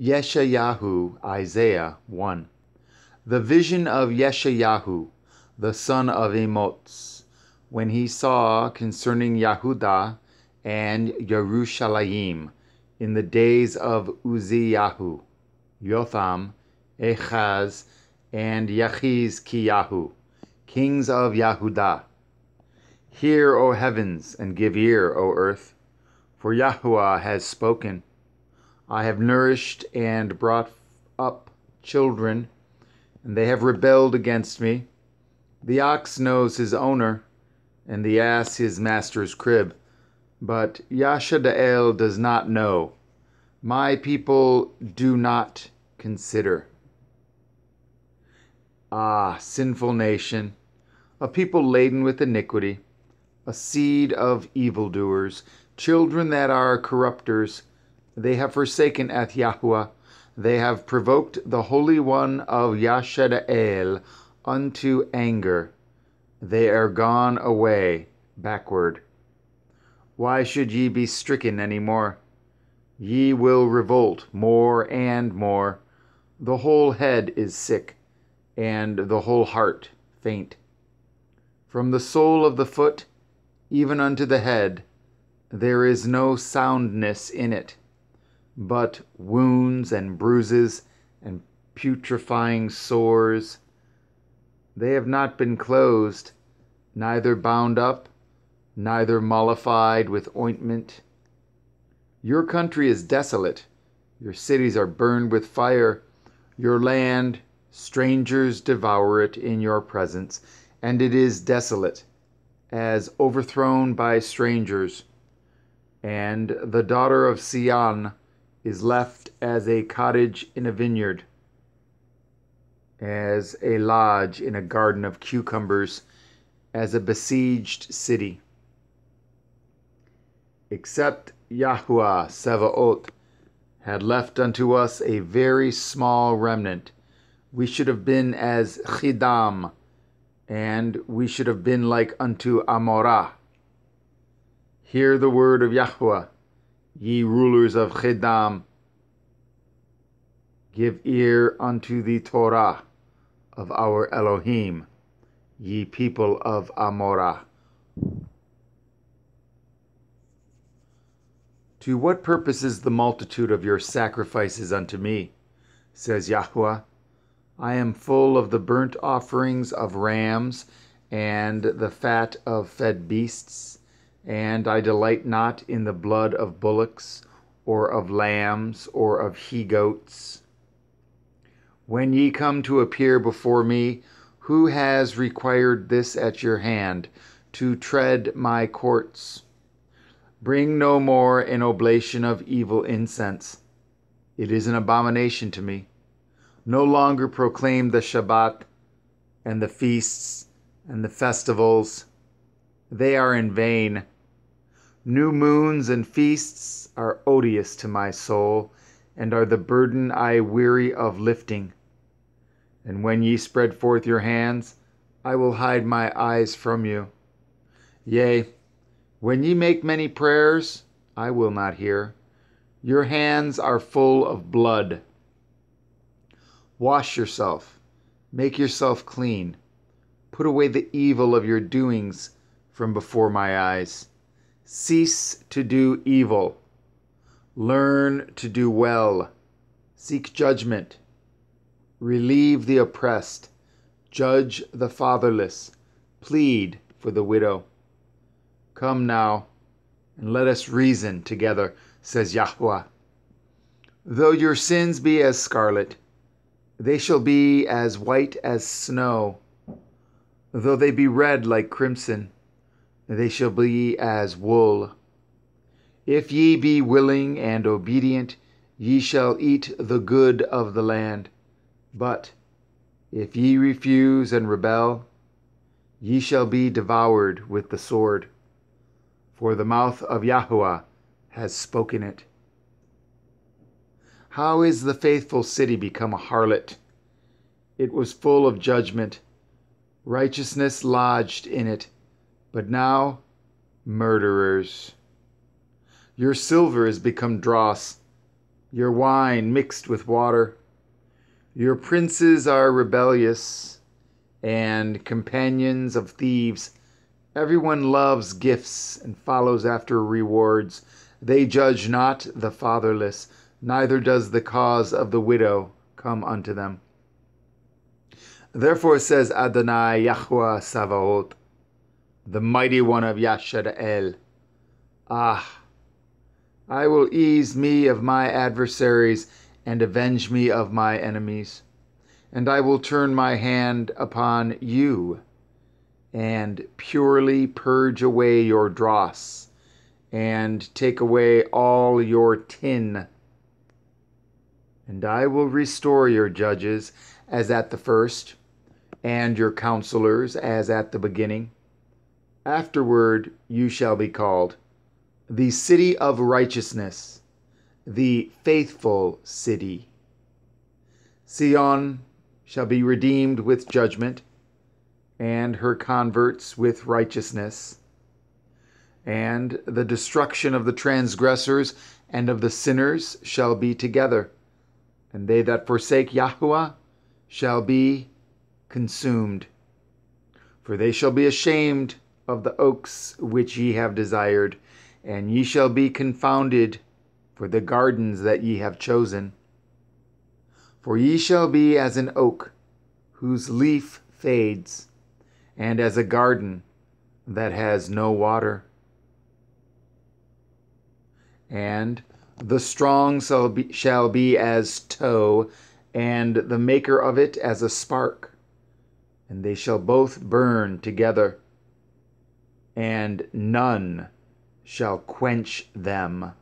Yeshayahu, Isaiah 1. The vision of Yeshayahu, the son of Amoz, when he saw concerning Yahudah and Yerushalayim in the days of Uzziyahu, Jotham, Ahaz, and Yahizkiyahu, kings of Yahudah. Hear, O heavens, and give ear, O earth, for Yahuwah has spoken. I have nourished and brought up children, and they have rebelled against me. The ox knows his owner, and the ass his master's crib, but Yashar'el does not know. My people do not consider. Ah, sinful nation, a people laden with iniquity, a seed of evildoers, children that are corrupters, they have forsaken at Yahuwah, they have provoked the Holy One of Yashar'el unto anger. They are gone away backward. Why should ye be stricken any more? Ye will revolt more and more. The whole head is sick, and the whole heart faint. From the sole of the foot even unto the head, there is no soundness in it, but wounds and bruises and putrefying sores. They have not been closed, neither bound up, neither mollified with ointment. Your country is desolate, your cities are burned with fire, your land, strangers devour it in your presence, and it is desolate, as overthrown by strangers. And the daughter of Sion is left as a cottage in a vineyard, as a lodge in a garden of cucumbers, as a besieged city. Except Yahuwah Sevaot had left unto us a very small remnant, we should have been as Chidam, and we should have been like unto Amorah. Hear the word of Yahuwah, ye rulers of Chidam. Give ear unto the Torah of our Elohim, ye people of Amorah. To what purpose is the multitude of your sacrifices unto me? says Yahuwah. I am full of the burnt offerings of rams and the fat of fed beasts, and I delight not in the blood of bullocks, or of lambs, or of he goats. When ye come to appear before me, who has required this at your hand, to tread my courts? Bring no more an oblation of evil incense. It is an abomination to me. No longer proclaim the Shabbat and the feasts and the festivals. They are in vain. New moons and feasts are odious to my soul, and are the burden I weary of lifting. And when ye spread forth your hands, I will hide my eyes from you. Yea, when ye make many prayers, I will not hear. Your hands are full of blood. Wash yourself, make yourself clean. Put away the evil of your doings from before my eyes. Cease to do evil. Learn to do well. Seek judgment. Relieve the oppressed. Judge the fatherless. Plead for the widow. Come now, and let us reason together, says Yahuwah. Though your sins be as scarlet, they shall be as white as snow. Though they be red like crimson, they shall be as wool. If ye be willing and obedient, ye shall eat the good of the land. But if ye refuse and rebel, ye shall be devoured with the sword for the mouth of Yahuwah has spoken it. How is the faithful city become a harlot? It was full of judgment, righteousness lodged in it, but now murderers. Your silver is become dross, your wine mixed with water. Your princes are rebellious and companions of thieves. Everyone loves gifts and follows after rewards. They judge not the fatherless, neither does the cause of the widow come unto them. Therefore says Adonai Yahweh Savaot, the mighty one of Yashar'el, Ah, I will ease me of my adversaries and avenge me of my enemies. And I will turn my hand upon you and purely purge away your dross and take away all your tin. And I will restore your judges as at the first and your counselors as at the beginning. Afterward you shall be called the city of righteousness, the faithful city. Sion shall be redeemed with judgment, and her converts with righteousness. And the destruction of the transgressors and of the sinners shall be together, and they that forsake Yahweh shall be consumed. For they shall be ashamed of the oaks which ye have desired, and ye shall be confounded for the gardens that ye have chosen. For ye shall be as an oak whose leaf fades, and as a garden that has no water. And the strong shall be, shall be as tow, and the maker of it as a spark and they shall both burn together, and none shall quench them.